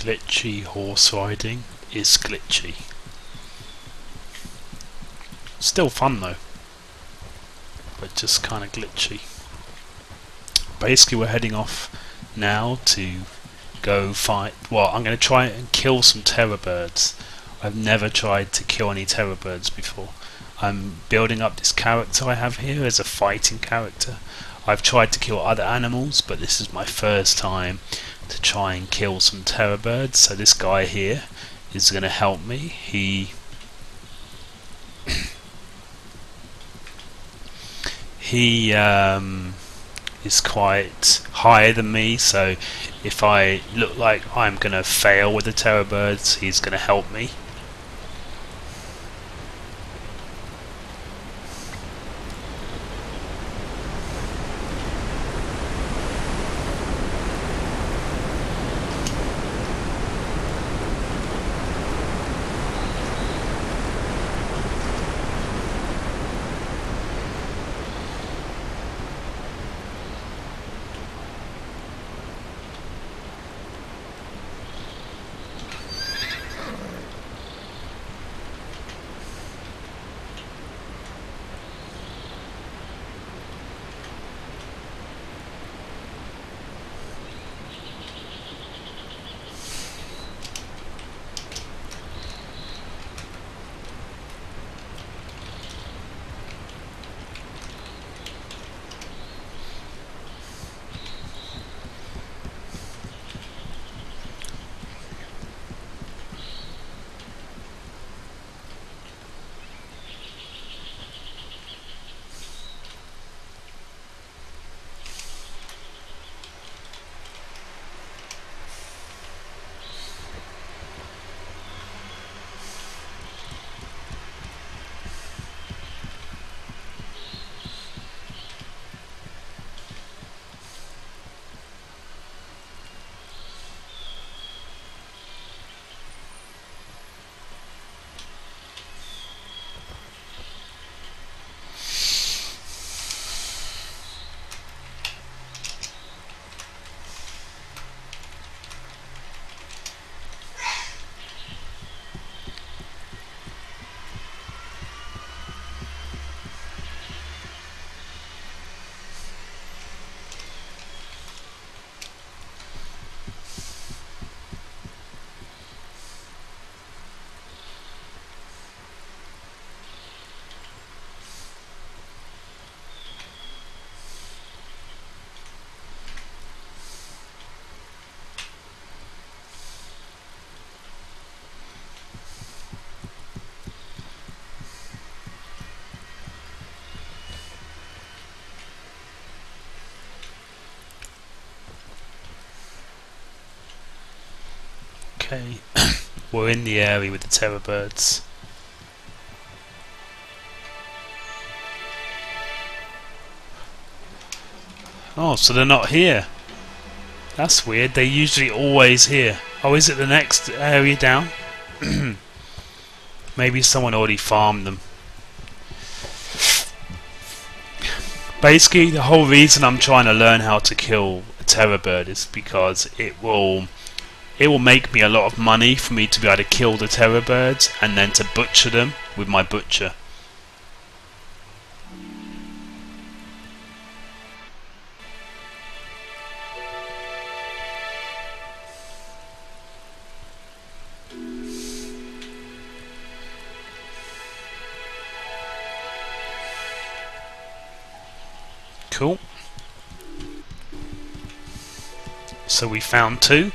Glitchy horse riding is glitchy. Still fun though, but just kind of glitchy. Basically, we're heading off now to go fight. Well, I'm going to try and kill some terror birds. I've never tried to kill any terror birds before. I'm building up this character I have here as a fighting character. I've tried to kill other animals, but this is my first time to try and kill some terror birds. So this guy here is going to help me. He he um, is quite higher than me, so if I look like I'm going to fail with the terror birds, he's going to help me. Okay, we're in the area with the terror birds. Oh, so they're not here. That's weird. They're usually always here. Oh, is it the next area down? Maybe someone already farmed them. Basically, the whole reason I'm trying to learn how to kill a terror bird is because it will it will make me a lot of money for me to be able to kill the terror birds and then to butcher them with my butcher. Cool. So we found two.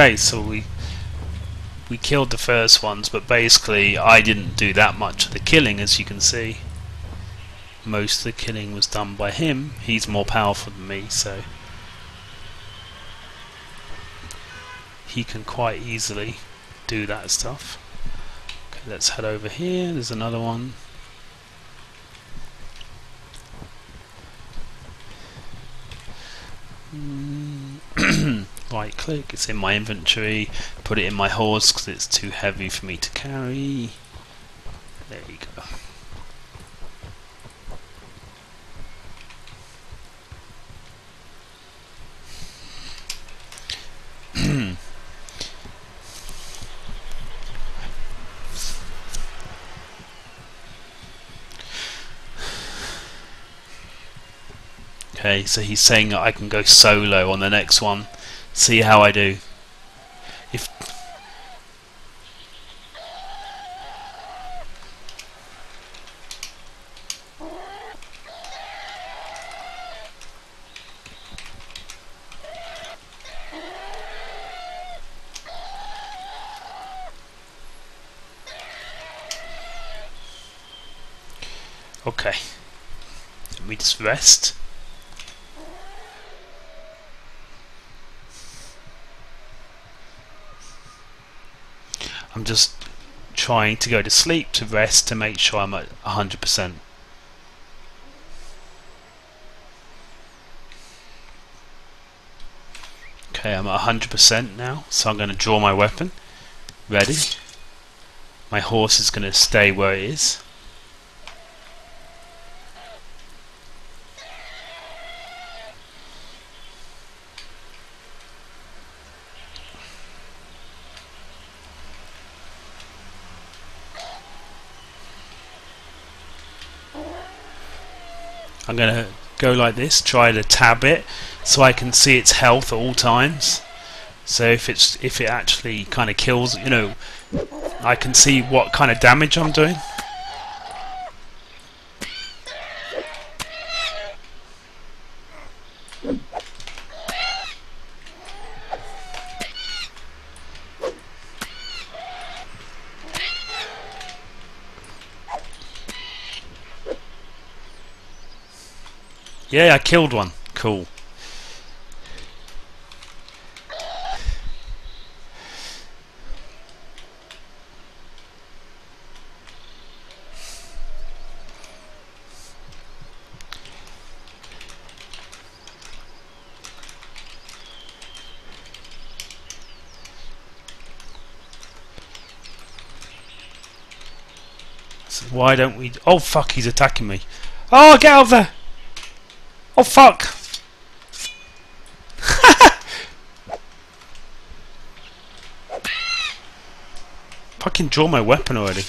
Okay, so we we killed the first ones, but basically I didn't do that much of the killing, as you can see. Most of the killing was done by him. He's more powerful than me, so he can quite easily do that stuff. Okay, let's head over here. There's another one. Mm. right click, it's in my inventory, put it in my horse because it's too heavy for me to carry. There you go. okay, so he's saying I can go solo on the next one see how I do. If Okay. Let me just rest. I'm just trying to go to sleep to rest to make sure I'm at 100%. Okay, I'm at 100% now, so I'm going to draw my weapon. Ready. My horse is going to stay where it is. I'm going to go like this, try to tab it so I can see its health at all times. So if it's if it actually kind of kills, you know, I can see what kind of damage I'm doing. Yeah, I killed one. Cool. So why don't we... Oh fuck, he's attacking me. Oh, get of there! Oh fuck! Fucking draw my weapon already.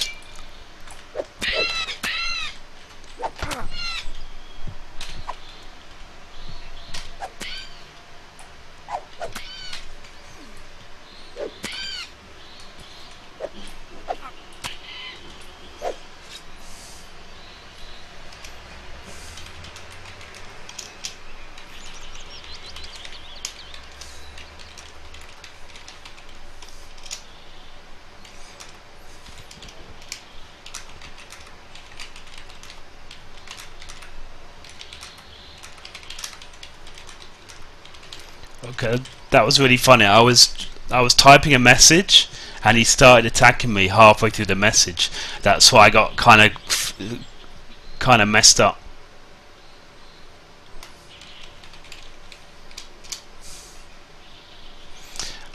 Okay, that was really funny. I was I was typing a message and he started attacking me halfway through the message. That's why I got kind of kind of messed up.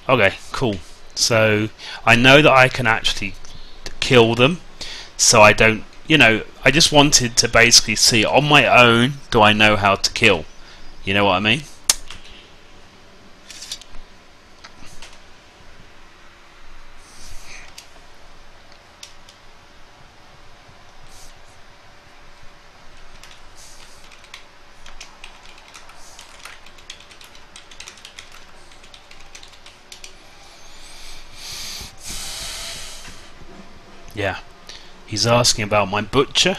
Okay, cool. So I know that I can actually kill them, so I don't. You know, I just wanted to basically see on my own. Do I know how to kill? You know what I mean? Yeah. He's asking about my butcher.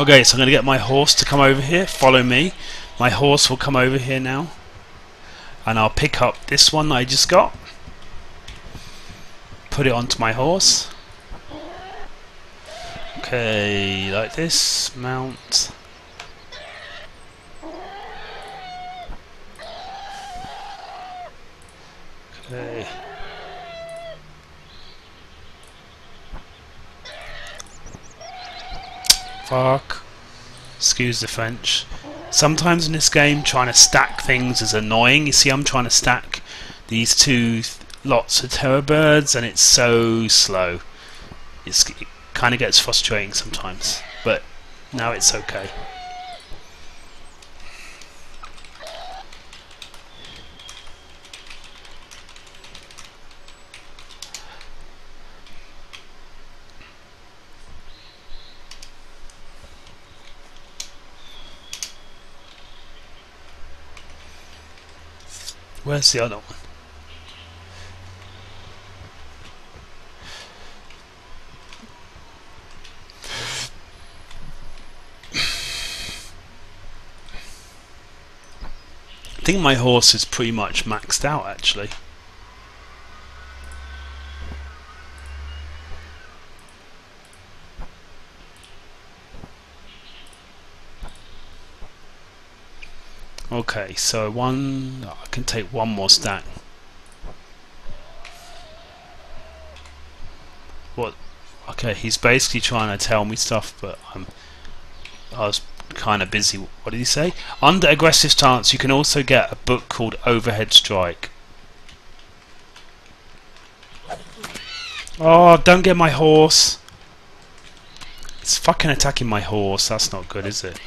Okay, so I'm going to get my horse to come over here. Follow me. My horse will come over here now. And I'll pick up this one that I just got. Put it onto my horse. Okay, like this. Mount. Okay. Fuck. Excuse the French. Sometimes in this game, trying to stack things is annoying. You see, I'm trying to stack these two th lots of terror birds, and it's so slow. It's, it kind of gets frustrating sometimes, but now it's okay. Where's the other one? I think my horse is pretty much maxed out actually. Okay, so one, I can take one more stack. What? Okay, he's basically trying to tell me stuff, but I'm, I was kind of busy. What did he say? Under aggressive stance, you can also get a book called Overhead Strike. Oh, don't get my horse. It's fucking attacking my horse. That's not good, is it?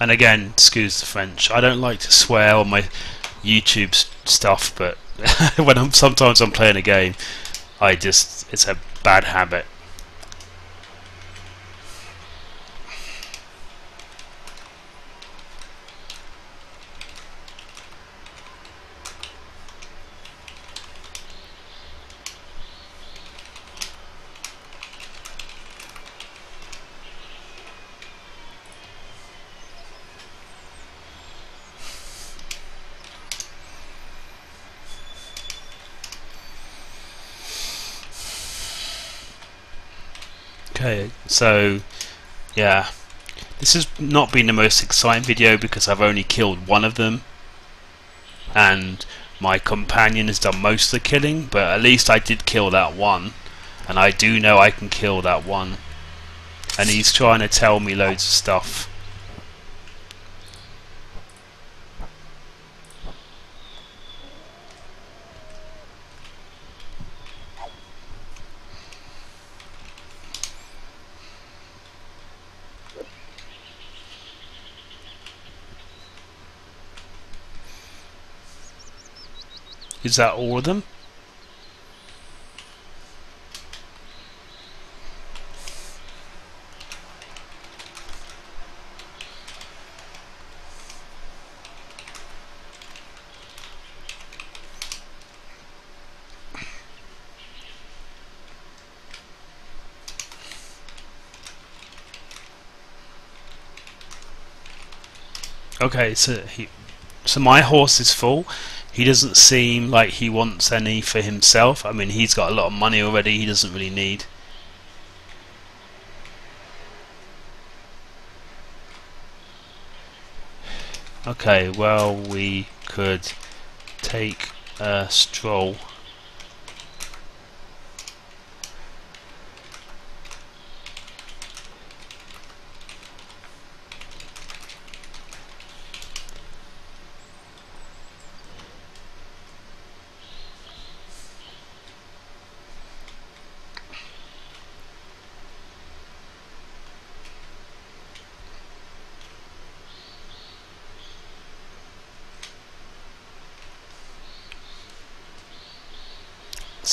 And again, excuse the French. I don't like to swear on my YouTube stuff, but when I'm sometimes I'm playing a game, I just it's a bad habit. Okay, so yeah, this has not been the most exciting video because I've only killed one of them, and my companion has done most of the killing. But at least I did kill that one, and I do know I can kill that one. And he's trying to tell me loads of stuff. Is that all of them? Okay, so he, so my horse is full he doesn't seem like he wants any for himself. I mean, he's got a lot of money already, he doesn't really need. Okay, well, we could take a stroll.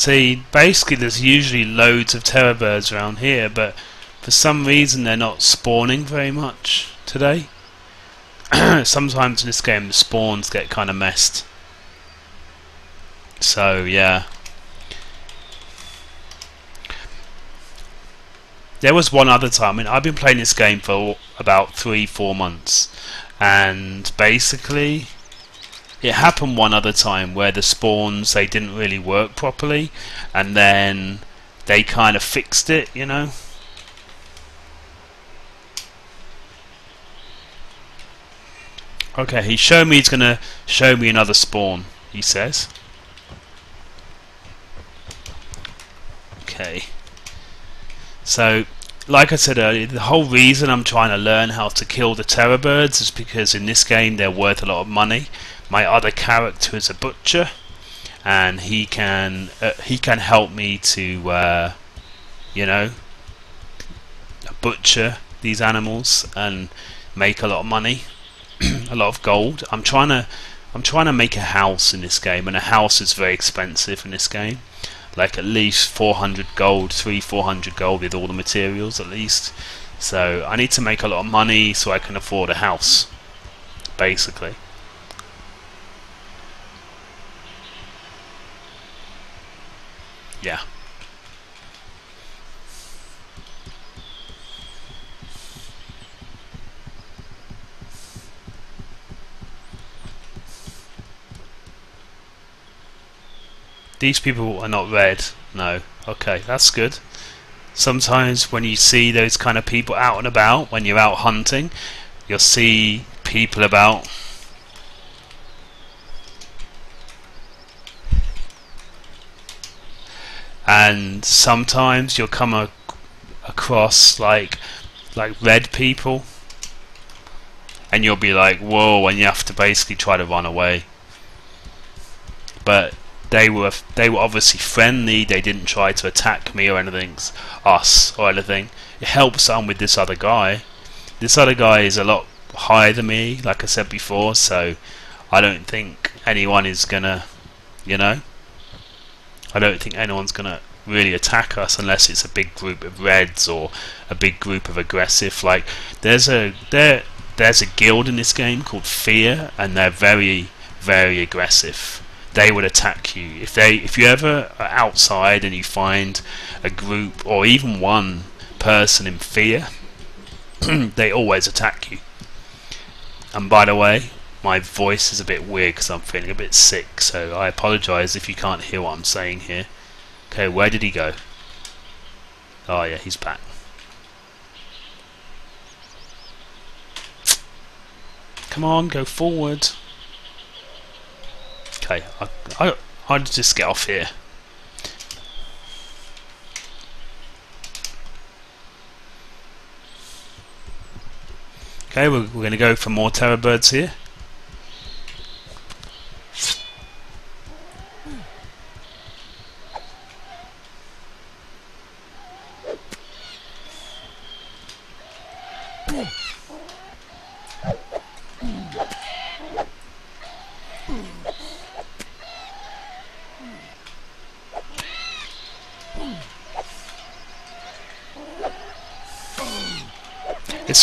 See, basically there's usually loads of terror birds around here, but for some reason they're not spawning very much today. Sometimes in this game the spawns get kind of messed. So yeah. There was one other time, I mean, I've been playing this game for about three, four months, and basically, it happened one other time where the spawns they didn't really work properly, and then they kind of fixed it, you know. Okay, he showed me he's gonna show me another spawn. He says. Okay. So, like I said earlier, the whole reason I'm trying to learn how to kill the terror birds is because in this game they're worth a lot of money. My other character is a butcher, and he can uh, he can help me to, uh, you know, butcher these animals and make a lot of money, a lot of gold. I'm trying to I'm trying to make a house in this game, and a house is very expensive in this game like at least 400 gold, 3 400 gold with all the materials at least. So I need to make a lot of money so I can afford a house, basically. Yeah. These people are not red. No. Okay, that's good. Sometimes when you see those kind of people out and about, when you're out hunting, you'll see people about. And sometimes you'll come across like like red people and you'll be like whoa and you have to basically try to run away but they were they were obviously friendly. They didn't try to attack me or anything, us or anything. It helps I'm with this other guy. This other guy is a lot higher than me, like I said before. So I don't think anyone is gonna, you know, I don't think anyone's gonna really attack us unless it's a big group of reds or a big group of aggressive. Like there's a there there's a guild in this game called Fear, and they're very very aggressive they would attack you. If they, if you ever are outside and you find a group or even one person in fear, they always attack you. And by the way, my voice is a bit weird because I'm feeling a bit sick, so I apologise if you can't hear what I'm saying here. Okay, where did he go? Oh yeah, he's back. Come on, go forward. Okay, I, I, I'll just get off here. Okay, we're, we're going to go for more terror birds here.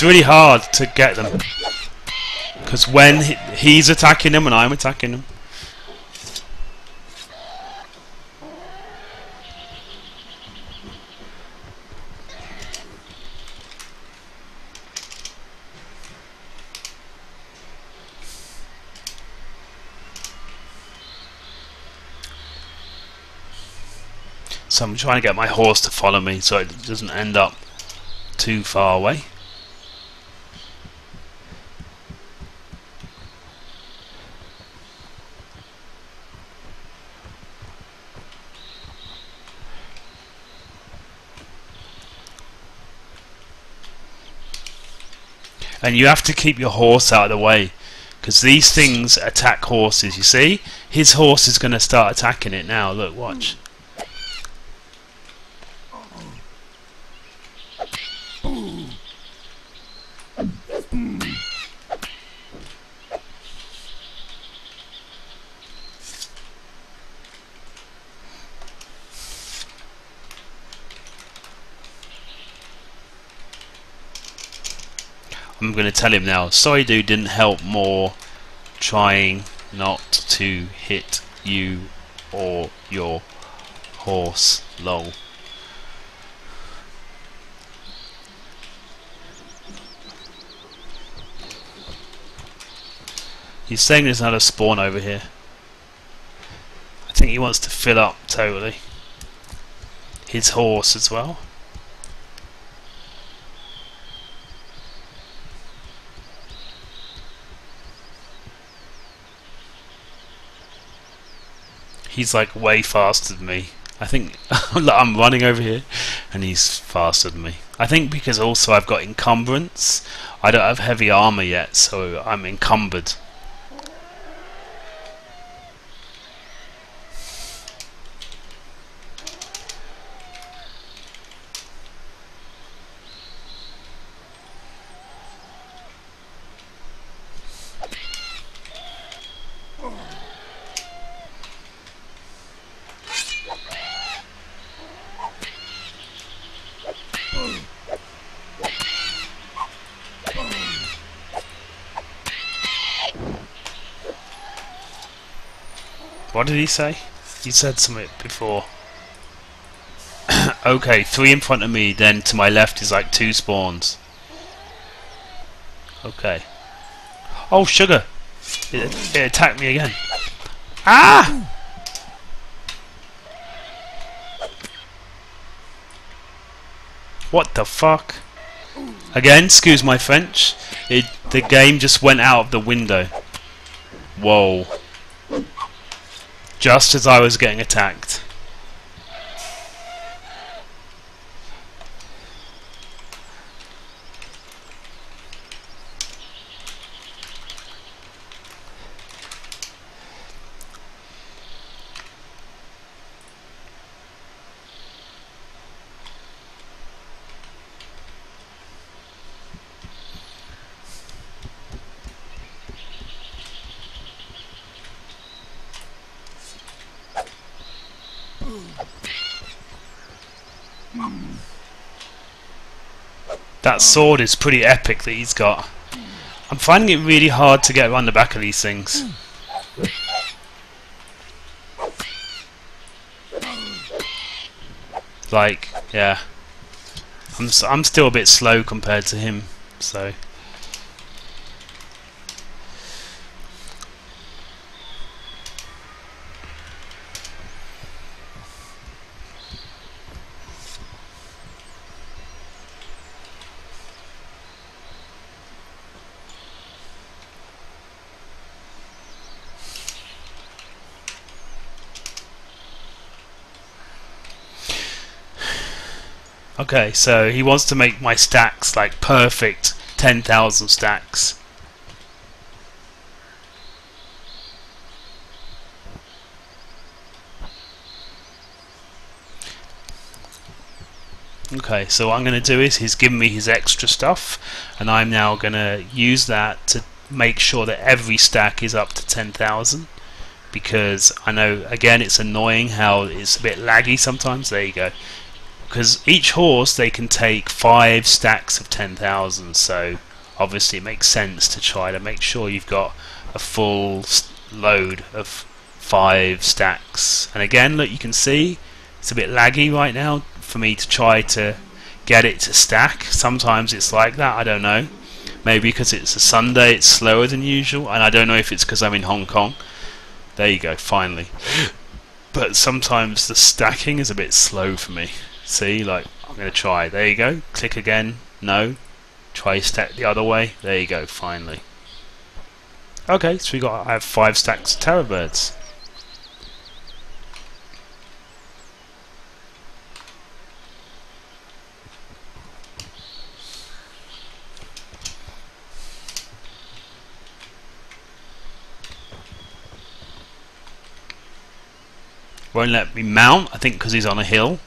It's really hard to get them. Because when he, he's attacking them and I'm attacking them. So I'm trying to get my horse to follow me so it doesn't end up too far away. And you have to keep your horse out of the way because these things attack horses you see? His horse is going to start attacking it now look watch I'm going to tell him now. Sorry, dude, didn't help more trying not to hit you or your horse. Lol. He's saying there's another spawn over here. I think he wants to fill up totally. His horse as well. He's like way faster than me. I think I'm running over here and he's faster than me. I think because also I've got encumbrance. I don't have heavy armor yet, so I'm encumbered. Did he say? He said something before. okay, three in front of me, then to my left is like two spawns. Okay. Oh, sugar! It, it attacked me again. Ah! What the fuck? Again, excuse my French. It the game just went out of the window. Whoa. Just as I was getting attacked. That sword is pretty epic that he's got. I'm finding it really hard to get around the back of these things. Like, yeah. I'm, I'm still a bit slow compared to him, so... Okay, so he wants to make my stacks like perfect 10,000 stacks. Okay, so what I'm going to do is he's given me his extra stuff and I'm now going to use that to make sure that every stack is up to 10,000 because I know again it's annoying how it's a bit laggy sometimes there you go because each horse they can take five stacks of 10,000 so obviously it makes sense to try to make sure you've got a full load of five stacks. And again look you can see it's a bit laggy right now for me to try to get it to stack. Sometimes it's like that I don't know. Maybe because it's a Sunday it's slower than usual and I don't know if it's because I'm in Hong Kong. There you go finally. But sometimes the stacking is a bit slow for me See, like, I'm going to try. There you go. Click again. No. Try stack the other way. There you go, finally. Okay, so we got, I have five stacks of terror birds. Won't let me mount, I think because he's on a hill.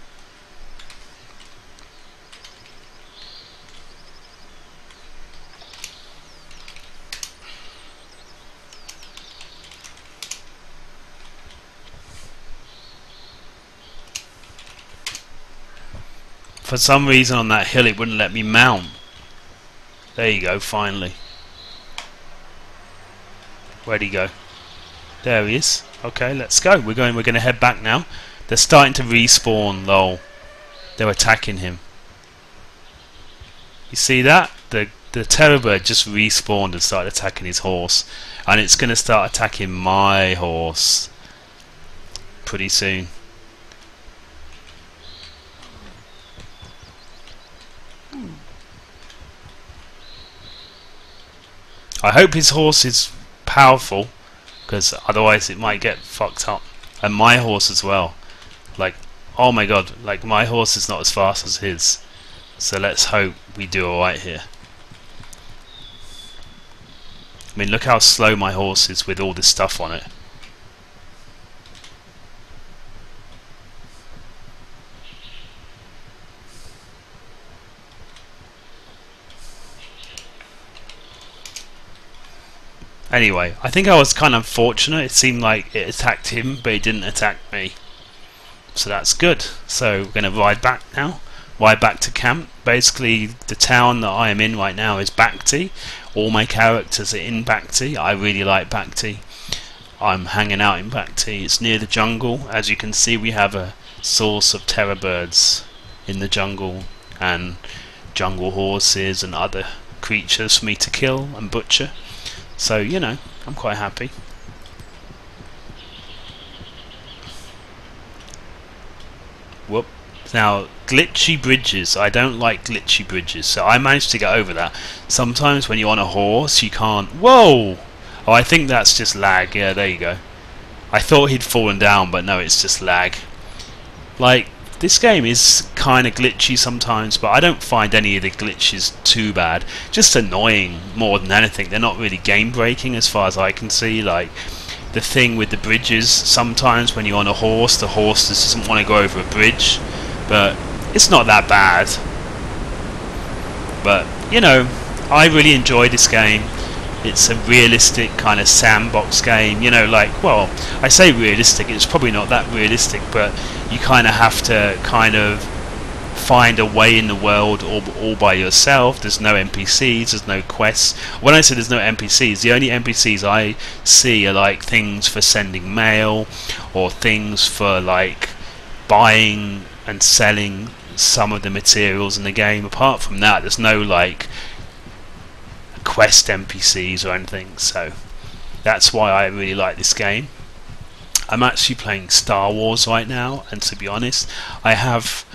For some reason on that hill it wouldn't let me mount. There you go, finally. Where'd he go? There he is. Okay, let's go. We're going. We're going to head back now. They're starting to respawn. Lol. They're attacking him. You see that? The the terror bird just respawned and started attacking his horse, and it's going to start attacking my horse pretty soon. I hope his horse is powerful because otherwise it might get fucked up. And my horse as well. Like, oh my god, like my horse is not as fast as his. So let's hope we do alright here. I mean, look how slow my horse is with all this stuff on it. Anyway, I think I was kind of unfortunate. It seemed like it attacked him, but it didn't attack me. So that's good. So we're going to ride back now. Ride back to camp. Basically, the town that I am in right now is Bakti. All my characters are in Bakti. I really like Bakti. I'm hanging out in Bakti. It's near the jungle. As you can see, we have a source of terror birds in the jungle and jungle horses and other creatures for me to kill and butcher. So, you know, I'm quite happy. Whoop. Now, glitchy bridges. I don't like glitchy bridges, so I managed to get over that. Sometimes when you're on a horse, you can't... Whoa! Oh, I think that's just lag. Yeah, there you go. I thought he'd fallen down, but no, it's just lag. Like, this game is kind of glitchy sometimes, but I don't find any of the glitches too bad. Just annoying more than anything. They're not really game breaking as far as I can see. Like the thing with the bridges, sometimes when you're on a horse, the horse just doesn't want to go over a bridge, but it's not that bad. But you know, I really enjoy this game. It's a realistic kind of sandbox game, you know, like, well, I say realistic, it's probably not that realistic, but you kind of have to kind of find a way in the world all, all by yourself. There's no NPCs, there's no quests. When I say there's no NPCs, the only NPCs I see are like things for sending mail or things for like buying and selling some of the materials in the game. Apart from that, there's no like quest NPCs or anything. So that's why I really like this game. I'm actually playing Star Wars right now, and to be honest, I have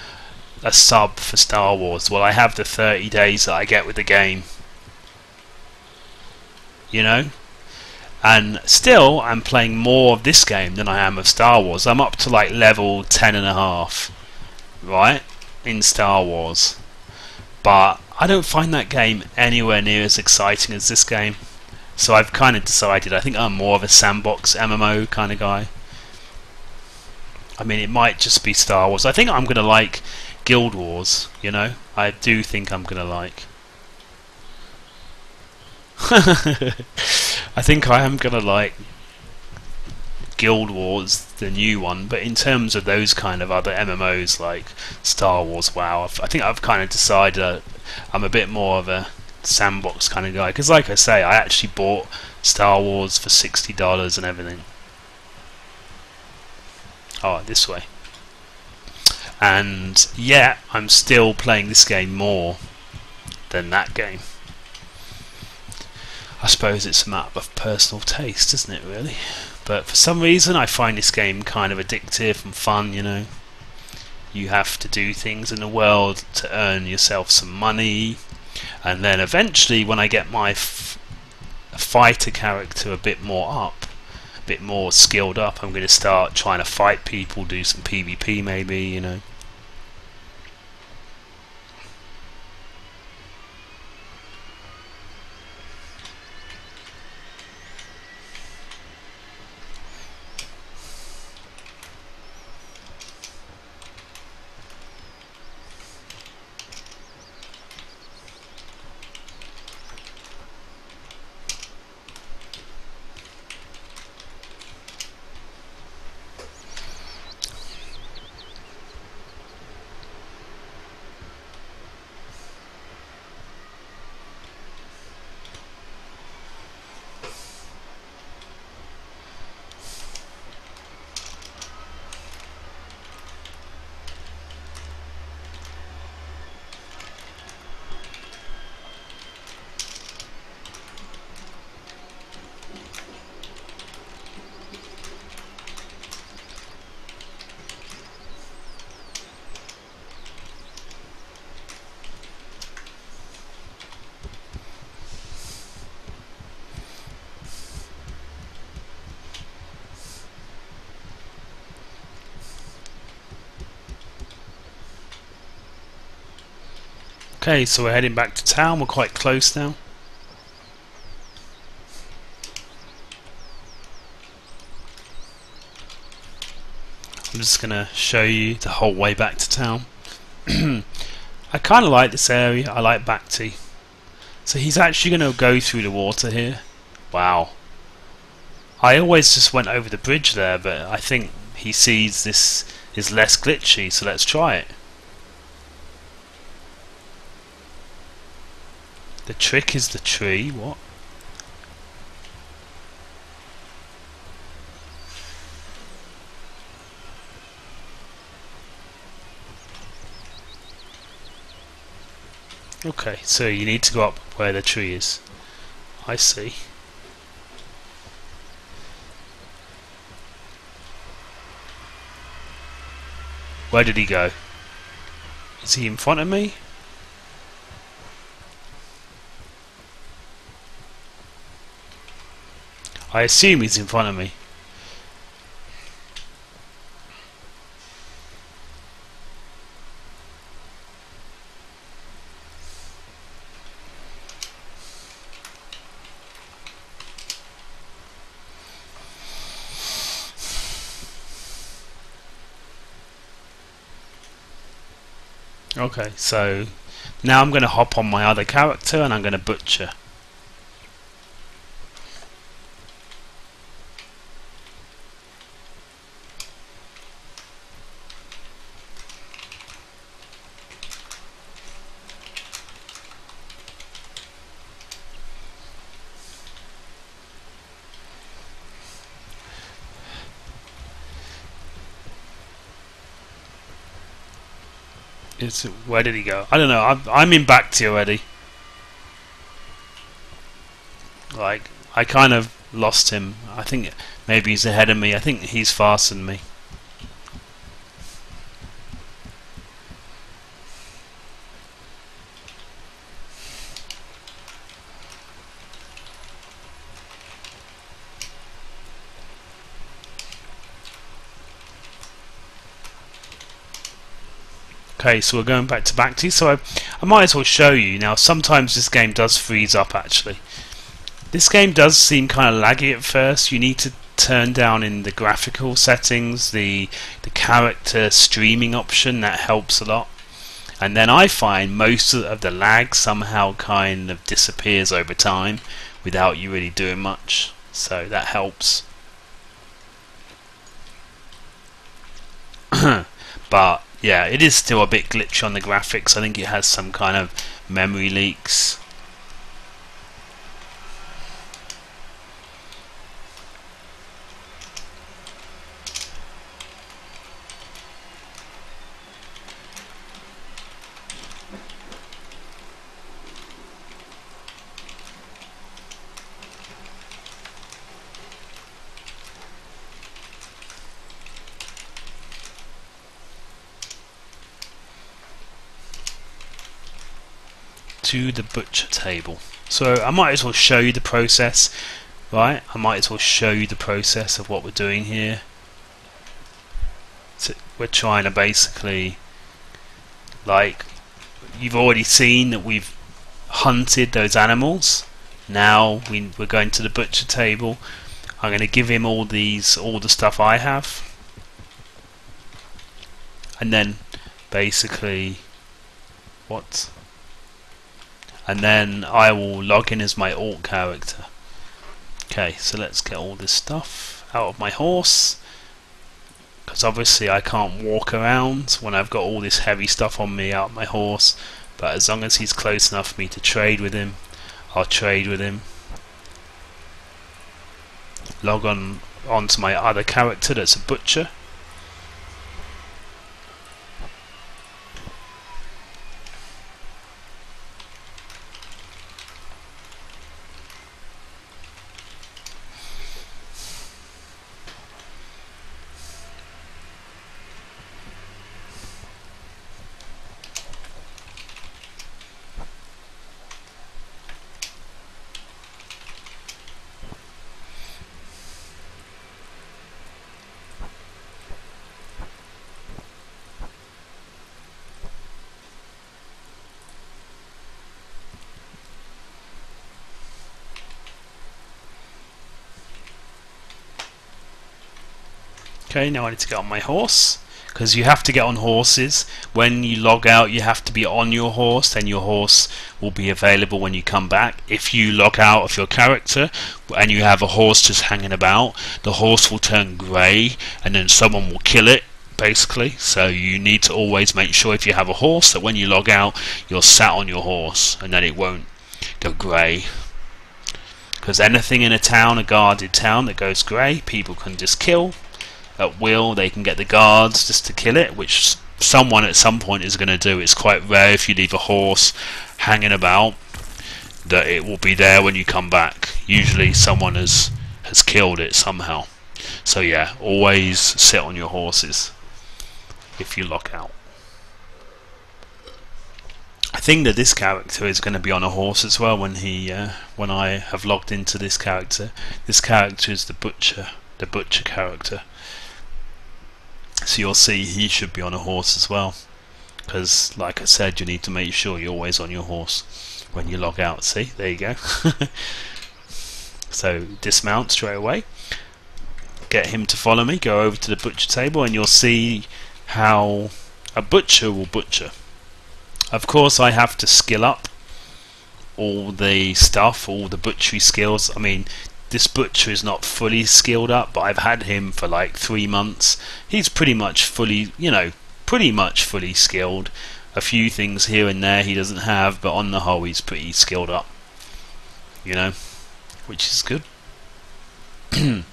a sub for Star Wars. Well, I have the 30 days that I get with the game. You know? And still, I'm playing more of this game than I am of Star Wars. I'm up to like level 10 and a half, right? In Star Wars. But I don't find that game anywhere near as exciting as this game. So I've kind of decided I think I'm more of a sandbox MMO kind of guy. I mean, it might just be Star Wars. I think I'm going to like Guild Wars, you know? I do think I'm going to like. I think I am going to like Guild Wars, the new one, but in terms of those kind of other MMOs like Star Wars, WoW, I think I've kind of decided I'm a bit more of a sandbox kind of guy. Because, like I say, I actually bought Star Wars for sixty dollars and everything. Oh, this way. And yet, I'm still playing this game more than that game. I suppose it's a matter of personal taste, isn't it, really? But for some reason, I find this game kind of addictive and fun, you know. You have to do things in the world to earn yourself some money, and then eventually, when I get my fighter character a bit more up, a bit more skilled up, I'm going to start trying to fight people, do some PvP maybe, you know. Okay, so we're heading back to town. We're quite close now. I'm just going to show you the whole way back to town. I kind of like this area. I like Bakti. So he's actually going to go through the water here. Wow. I always just went over the bridge there, but I think he sees this is less glitchy, so let's try it. Trick is the tree, what? Okay, so you need to go up where the tree is. I see. Where did he go? Is he in front of me? I assume he's in front of me. Okay, so now I'm going to hop on my other character and I'm going to butcher. It's, where did he go? I don't know. I'm, I'm in Bakti already. Like, I kind of lost him. I think maybe he's ahead of me. I think he's faster than me. Okay, so we're going back to Bakti, so I, I might as well show you. Now, sometimes this game does freeze up, actually. This game does seem kind of laggy at first. You need to turn down in the graphical settings the, the character streaming option, that helps a lot. And then I find most of the lag somehow kind of disappears over time without you really doing much. So that helps. but yeah, it is still a bit glitchy on the graphics. I think it has some kind of memory leaks. To the butcher table. So I might as well show you the process, right? I might as well show you the process of what we're doing here. So we're trying to basically, like, you've already seen that we've hunted those animals. Now we, we're going to the butcher table. I'm going to give him all these, all the stuff I have, and then basically, what? And then I will log in as my alt character. Okay, so let's get all this stuff out of my horse. Because obviously I can't walk around when I've got all this heavy stuff on me out of my horse. But as long as he's close enough for me to trade with him I'll trade with him. Log on onto my other character that's a butcher Okay, now I need to get on my horse because you have to get on horses. When you log out, you have to be on your horse, then your horse will be available when you come back. If you log out of your character and you have a horse just hanging about, the horse will turn grey and then someone will kill it. Basically, so you need to always make sure if you have a horse that when you log out, you're sat on your horse and then it won't go grey because anything in a town, a guarded town that goes grey, people can just kill at will. They can get the guards just to kill it, which someone at some point is going to do. It's quite rare if you leave a horse hanging about that it will be there when you come back. Usually someone has has killed it somehow. So yeah, always sit on your horses if you lock out. I think that this character is going to be on a horse as well when he uh, when I have logged into this character. This character is the butcher, the butcher character. So you'll see he should be on a horse as well. Because, like I said, you need to make sure you're always on your horse when you log out. See, there you go. so dismount straight away. Get him to follow me. Go over to the butcher table, and you'll see how a butcher will butcher. Of course, I have to skill up all the stuff, all the butchery skills. I mean, this butcher is not fully skilled up, but I've had him for like three months. He's pretty much fully, you know, pretty much fully skilled. A few things here and there he doesn't have, but on the whole he's pretty skilled up. You know, which is good.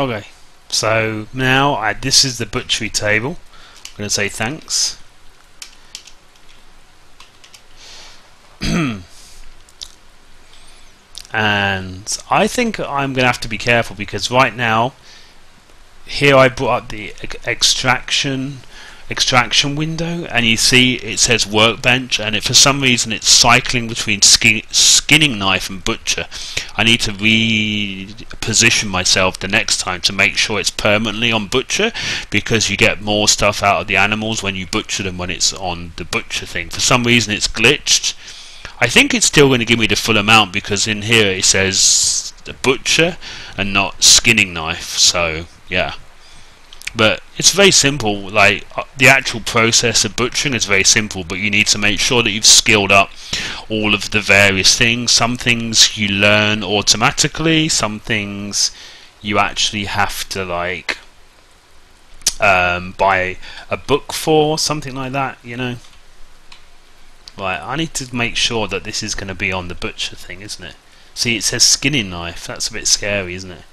Okay, so now I, this is the butchery table. I'm going to say thanks. and I think I'm going to have to be careful because right now, here I brought up the extraction extraction window and you see it says workbench and for some reason it's cycling between skin, skinning knife and butcher. I need to reposition myself the next time to make sure it's permanently on butcher because you get more stuff out of the animals when you butcher them when it's on the butcher thing. For some reason it's glitched. I think it's still going to give me the full amount because in here it says the butcher and not skinning knife so yeah but it's very simple like uh, the actual process of butchering is very simple but you need to make sure that you've skilled up all of the various things. Some things you learn automatically some things you actually have to like um, buy a book for something like that you know? Right I need to make sure that this is going to be on the butcher thing isn't it? See it says skinning knife. That's a bit scary isn't it?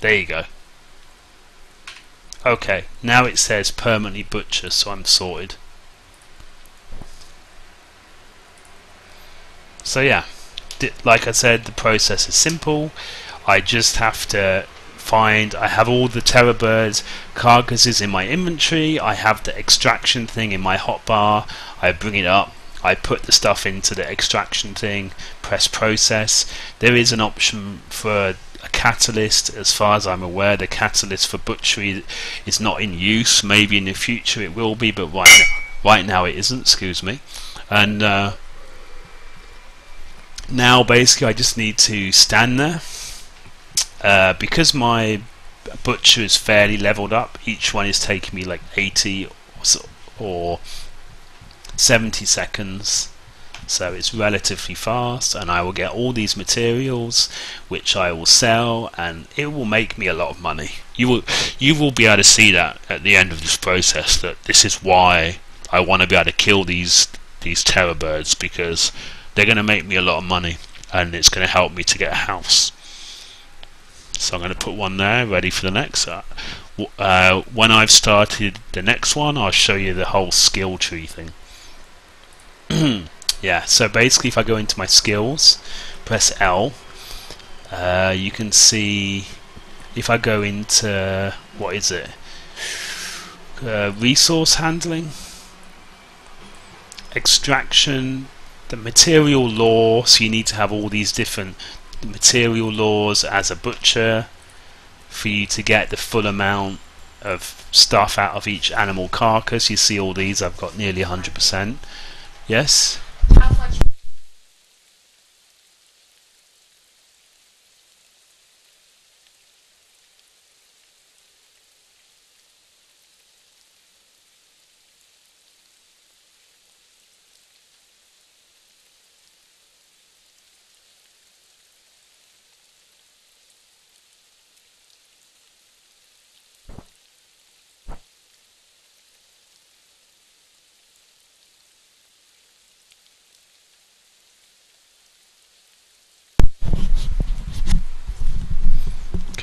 There you go Okay, now it says permanently butcher, so I'm sorted. So yeah, like I said, the process is simple. I just have to find, I have all the terror birds carcasses in my inventory, I have the extraction thing in my hotbar, I bring it up, I put the stuff into the extraction thing, press process. There is an option for a catalyst. As far as I'm aware, the catalyst for butchery is not in use. Maybe in the future it will be, but right now, right now it isn't. Excuse me. And uh, now basically I just need to stand there uh, because my butcher is fairly leveled up. Each one is taking me like 80 or, or 70 seconds so it's relatively fast and I will get all these materials which I will sell and it will make me a lot of money. You will you will be able to see that at the end of this process that this is why I want to be able to kill these these terror birds because they're going to make me a lot of money and it's going to help me to get a house. So I'm going to put one there ready for the next. Uh, uh, when I've started the next one I'll show you the whole skill tree thing yeah so basically if I go into my skills press L uh, you can see if I go into what is it? Uh, resource handling extraction the material lore so you need to have all these different material lores as a butcher for you to get the full amount of stuff out of each animal carcass. You see all these I've got nearly 100% yes how much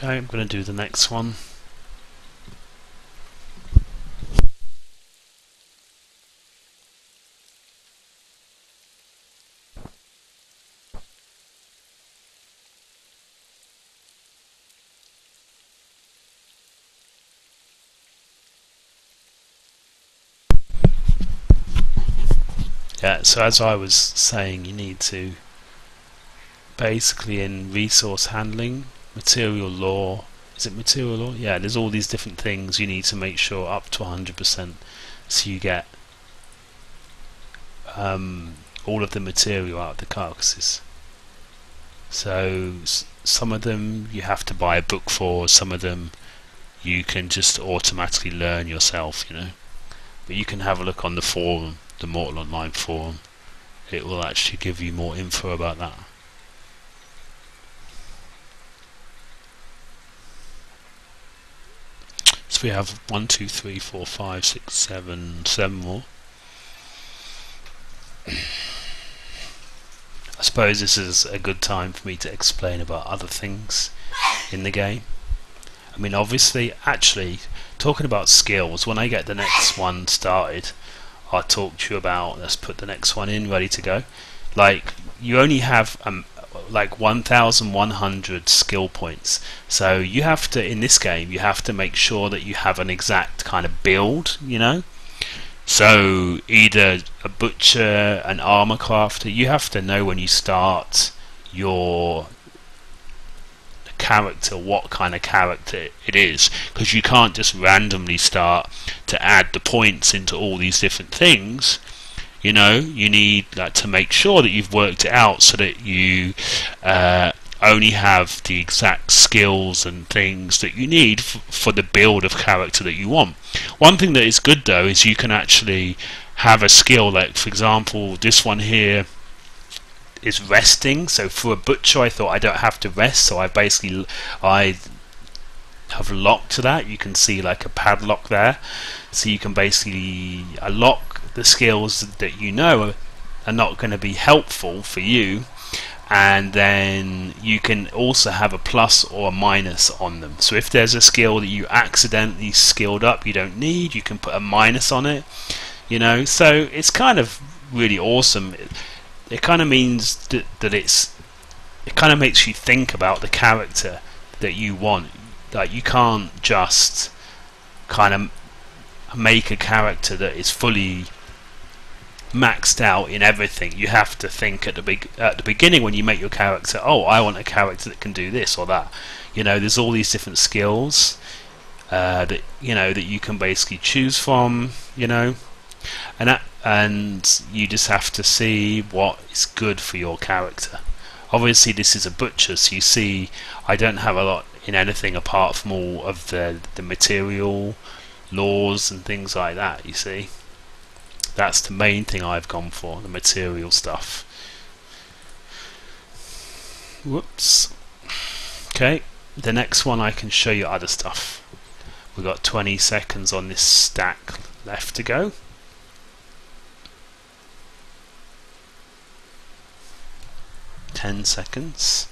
Okay, I'm going to do the next one. Yeah, so as I was saying, you need to basically in resource handling material lore. Is it material lore? Yeah there's all these different things you need to make sure up to 100% so you get um, all of the material out of the carcasses. So some of them you have to buy a book for some of them you can just automatically learn yourself you know. But you can have a look on the forum the Mortal Online forum. It will actually give you more info about that We have one, two, three, four, five, six, seven, seven more. I suppose this is a good time for me to explain about other things in the game. I mean, obviously, actually, talking about skills, when I get the next one started, I'll talk to you about, let's put the next one in, ready to go. Like, you only have um, like 1100 skill points. So you have to in this game you have to make sure that you have an exact kind of build you know? So either a butcher an armor crafter you have to know when you start your character what kind of character it is. Because you can't just randomly start to add the points into all these different things you know, you need like, to make sure that you've worked it out so that you uh, only have the exact skills and things that you need for the build of character that you want. One thing that is good though is you can actually have a skill like for example this one here is resting. So for a butcher I thought I don't have to rest so I basically I have locked to that. You can see like a padlock there. So you can basically a lock the skills that you know are not going to be helpful for you and then you can also have a plus or a minus on them. So if there's a skill that you accidentally skilled up you don't need you can put a minus on it you know? So it's kind of really awesome. It, it kind of means that, that it's it kind of makes you think about the character that you want. Like you can't just kind of make a character that is fully maxed out in everything. You have to think at the big at the beginning when you make your character. Oh, I want a character that can do this or that. You know, there's all these different skills uh, that you know that you can basically choose from. You know, and that, and you just have to see what is good for your character. Obviously, this is a butcher, so you see, I don't have a lot in anything apart from all of the the material lores and things like that. You see That's the main thing I've gone for, the material stuff. Whoops. Okay, the next one I can show you other stuff. We've got 20 seconds on this stack left to go. Ten seconds.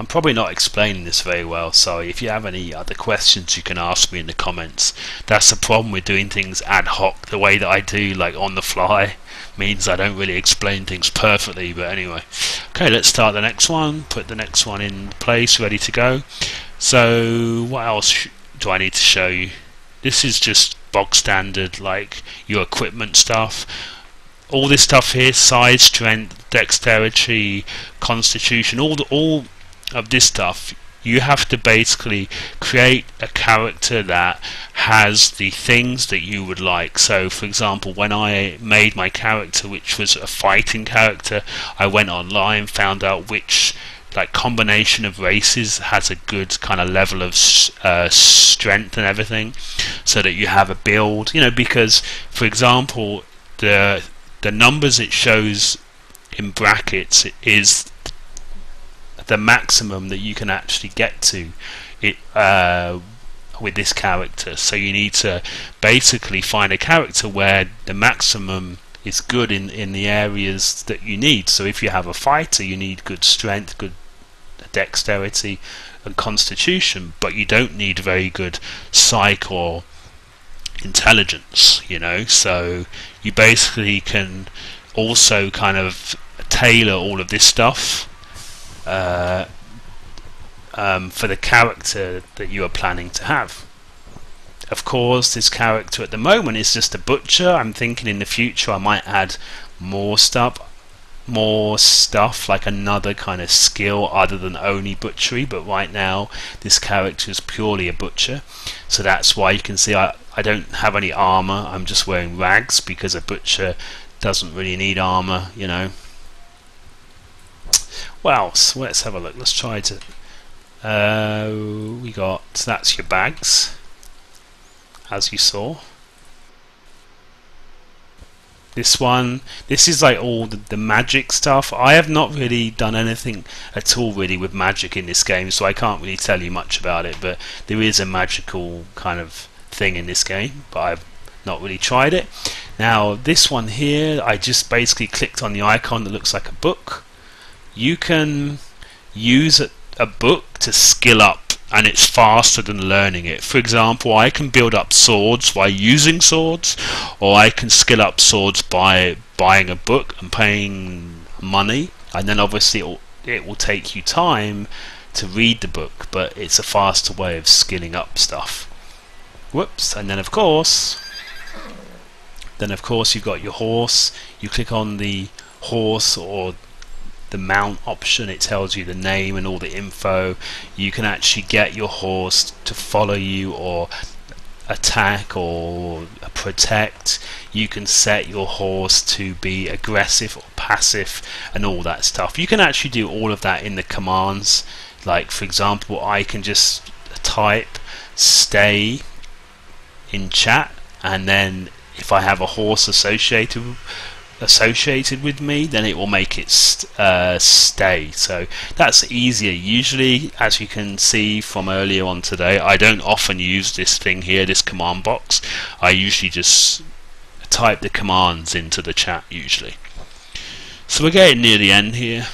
I'm probably not explaining this very well, sorry. If you have any other questions, you can ask me in the comments. That's the problem with doing things ad hoc, the way that I do, like on the fly, means I don't really explain things perfectly, but anyway. Okay, let's start the next one, put the next one in place, ready to go. So, what else do I need to show you? This is just bog standard, like your equipment stuff all this stuff here size strength dexterity constitution all the, all of this stuff, you have to basically create a character that has the things that you would like. So, for example, when I made my character, which was a fighting character, I went online, found out which like combination of races has a good kind of level of uh, strength and everything, so that you have a build. You know, because for example, the the numbers it shows in brackets is the maximum that you can actually get to it uh, with this character. So you need to basically find a character where the maximum is good in, in the areas that you need. So if you have a fighter, you need good strength, good dexterity, and constitution, but you don't need very good psych or intelligence, you know. So you basically can also kind of tailor all of this stuff uh, um, for the character that you are planning to have. Of course, this character at the moment is just a butcher. I'm thinking in the future I might add more stuff, more stuff like another kind of skill other than only butchery. But right now, this character is purely a butcher, so that's why you can see I I don't have any armor. I'm just wearing rags because a butcher doesn't really need armor, you know. Well, so let's have a look. Let's try to. Uh, we got that's your bags, as you saw. This one, this is like all the, the, magic stuff. I have not really done anything at all really with magic in this game, so I can't really tell you much about it. But there is a magical kind of thing in this game, but I've not really tried it. Now, this one here, I just basically clicked on the icon that looks like a book you can use a, a book to skill up and it's faster than learning it. For example, I can build up swords by using swords, or I can skill up swords by buying a book and paying money, and then obviously it will, it will take you time to read the book, but it's a faster way of skilling up stuff. Whoops, and then of course, then of course you've got your horse. You click on the horse or the mount option it tells you the name and all the info. You can actually get your horse to follow you or attack or protect. You can set your horse to be aggressive or passive and all that stuff. You can actually do all of that in the commands. Like for example I can just type stay in chat and then if I have a horse associated associated with me, then it will make it st uh, stay. So that's easier. Usually, as you can see from earlier on today, I don't often use this thing here, this command box. I usually just type the commands into the chat usually. So we're getting near the end here.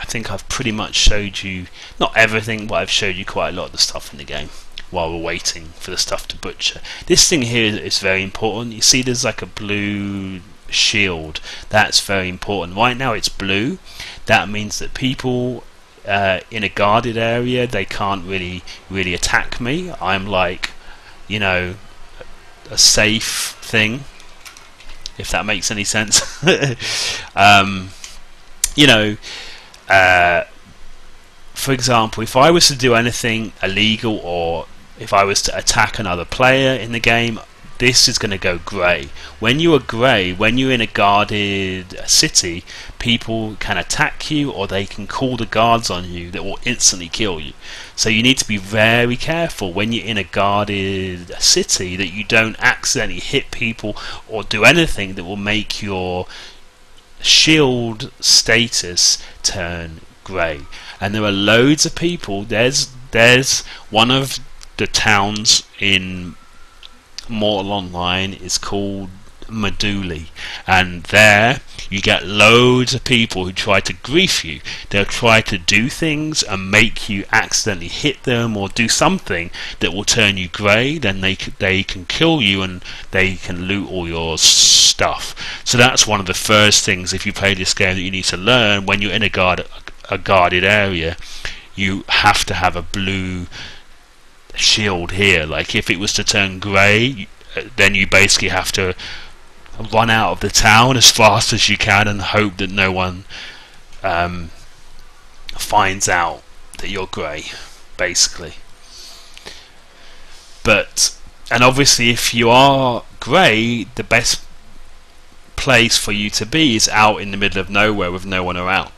I think I've pretty much showed you, not everything, but I've showed you quite a lot of the stuff in the game while we're waiting for the stuff to butcher. This thing here is very important. You see there's like a blue shield. That's very important. Right now it's blue. That means that people uh, in a guarded area they can't really really attack me. I'm like, you know, a safe thing. If that makes any sense. um, you know, uh, for example, if I was to do anything illegal or if I was to attack another player in the game, this is going to go grey. When you are grey, when you're in a guarded city, people can attack you or they can call the guards on you that will instantly kill you. So you need to be very careful when you're in a guarded city that you don't accidentally hit people or do anything that will make your shield status turn grey. And there are loads of people. There's there's one of the towns in Mortal Online is called Meduli, and there you get loads of people who try to grief you. They'll try to do things and make you accidentally hit them or do something that will turn you grey. Then they they can kill you and they can loot all your stuff. So that's one of the first things if you play this game that you need to learn when you're in a guard a guarded area. You have to have a blue shield here. Like if it was to turn grey, then you basically have to run out of the town as fast as you can and hope that no one um, finds out that you're grey, basically. But and obviously, if you are grey, the best place for you to be is out in the middle of nowhere with no one around.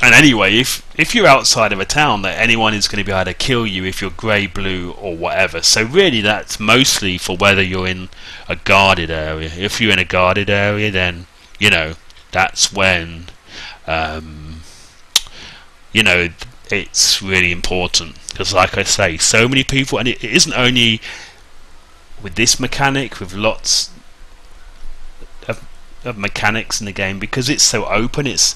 And anyway, if if you're outside of a town, that anyone is going to be able to kill you if you're grey, blue, or whatever. So really, that's mostly for whether you're in a guarded area. If you're in a guarded area, then you know that's when um, you know it's really important because, like I say, so many people, and it, it isn't only with this mechanic, with lots of, of mechanics in the game because it's so open. It's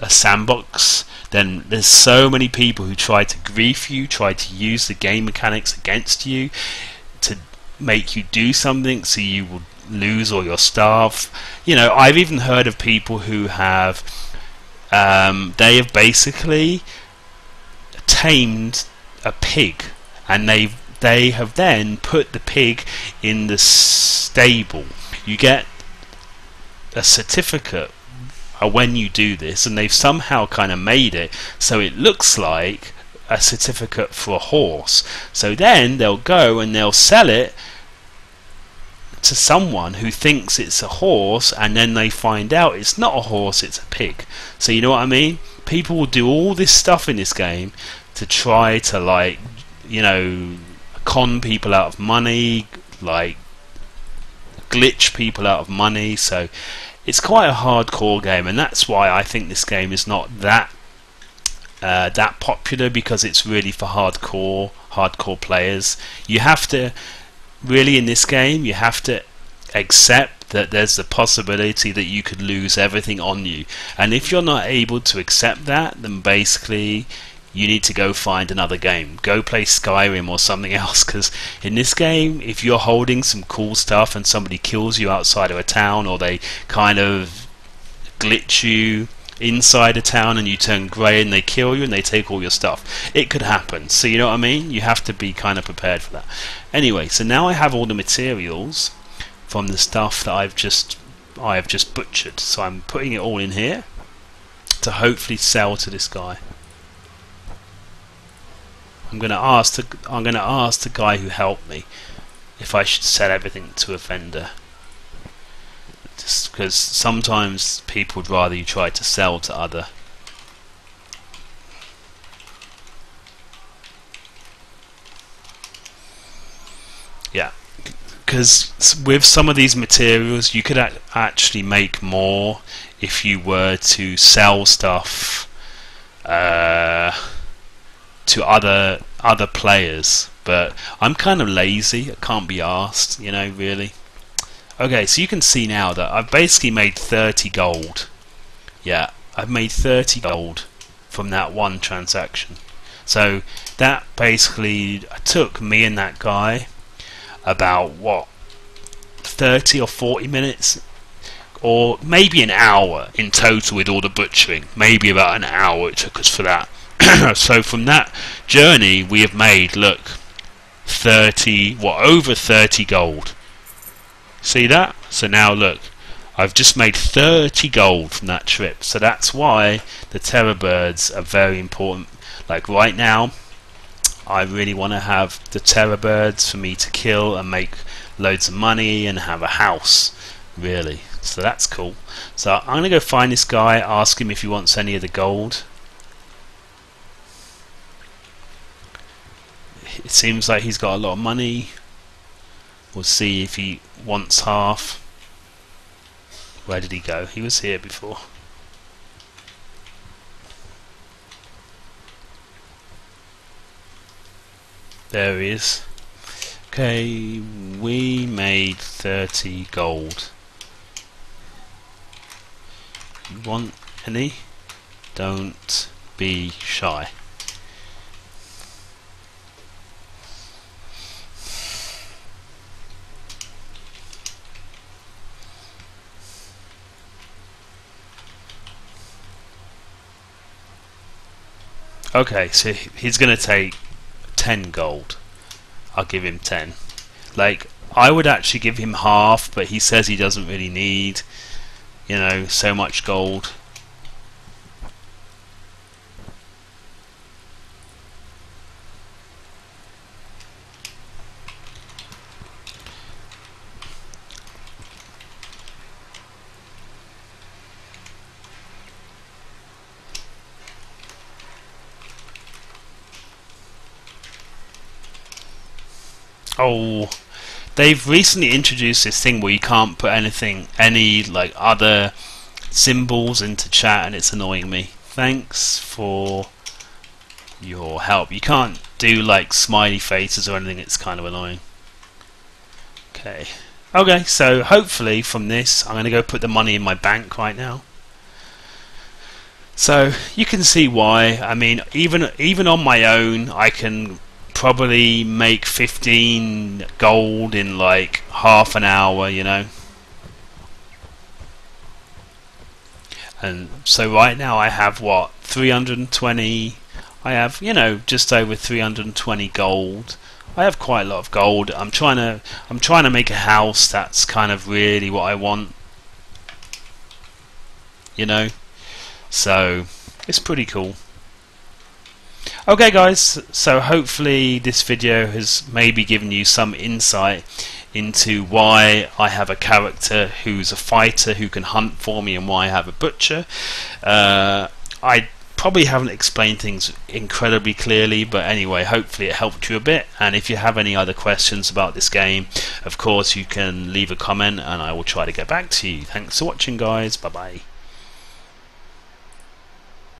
a sandbox, then there's so many people who try to grief you, try to use the game mechanics against you to make you do something so you will lose all your stuff. You know, I've even heard of people who have um, they have basically tamed a pig and they they have then put the pig in the stable. You get a certificate uh, when you do this, and they've somehow kind of made it so it looks like a certificate for a horse. So then they'll go and they'll sell it to someone who thinks it's a horse, and then they find out it's not a horse, it's a pig. So you know what I mean? People will do all this stuff in this game to try to like, you know, con people out of money, like glitch people out of money. So it's quite a hardcore game, and that's why I think this game is not that uh, that popular because it's really for hardcore hardcore players. You have to really in this game you have to accept that there's the possibility that you could lose everything on you, and if you're not able to accept that, then basically you need to go find another game. Go play Skyrim or something else because in this game, if you're holding some cool stuff and somebody kills you outside of a town or they kind of glitch you inside a town and you turn grey and they kill you and they take all your stuff. It could happen. So you know what I mean? You have to be kind of prepared for that. Anyway, so now I have all the materials from the stuff that I've just I have just butchered. So I'm putting it all in here to hopefully sell to this guy. I'm gonna ask the I'm gonna ask the guy who helped me if I should sell everything to a vendor. Just because sometimes people would rather you try to sell to other. Yeah, because with some of these materials you could actually make more if you were to sell stuff. Uh, to other other players, but I'm kind of lazy. I can't be asked, you know, really. Okay, so you can see now that I've basically made 30 gold. Yeah, I've made 30 gold from that one transaction. So that basically took me and that guy about what 30 or 40 minutes or maybe an hour in total with all the butchering. Maybe about an hour it took us for that. so from that journey we have made look 30 what over 30 gold see that so now look I've just made 30 gold from that trip so that's why the terror birds are very important like right now I really want to have the terror birds for me to kill and make loads of money and have a house, really. So that's cool. So I'm going to go find this guy, ask him if he wants any of the gold. It seems like he's got a lot of money. We'll see if he wants half. Where did he go? He was here before. There he is. Okay, we made 30 gold. You want any? Don't be shy. Okay, so he's going to take 10 gold. I'll give him 10. Like, I would actually give him half, but he says he doesn't really need, you know, so much gold. Oh, they've recently introduced this thing where you can't put anything, any like other symbols into chat, and it's annoying me. Thanks for your help. You can't do like smiley faces or anything. It's kind of annoying. Okay. Okay, so hopefully from this, I'm going to go put the money in my bank right now. So you can see why. I mean, even even on my own, I can probably make 15 gold in like half an hour, you know. And so right now I have what 320 I have, you know, just over 320 gold. I have quite a lot of gold. I'm trying to I'm trying to make a house that's kind of really what I want. You know? So, it's pretty cool. Okay guys, so hopefully this video has maybe given you some insight into why I have a character who's a fighter who can hunt for me and why I have a butcher. Uh, I probably haven't explained things incredibly clearly, but anyway, hopefully it helped you a bit. And if you have any other questions about this game, of course, you can leave a comment and I will try to get back to you. Thanks for watching, guys. Bye bye.